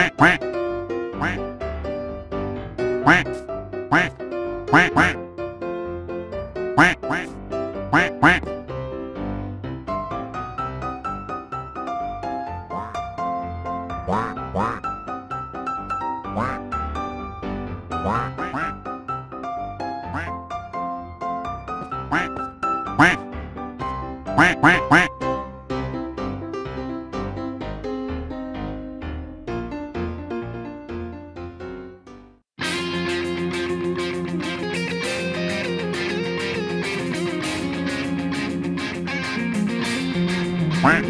quack quack quack Quack.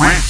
Quack.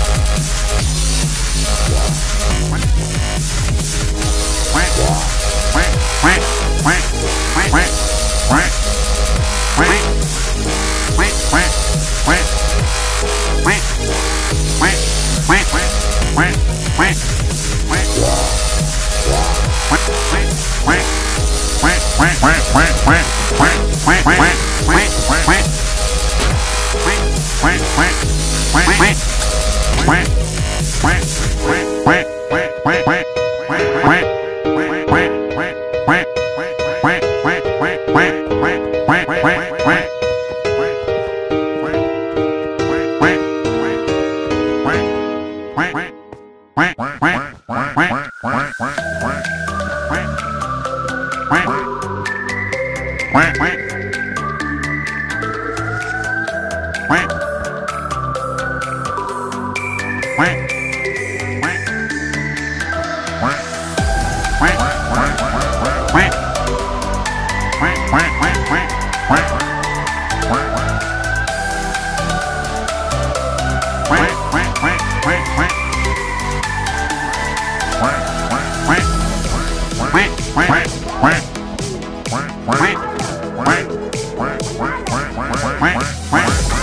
Quack, quack. Quack, quack. What?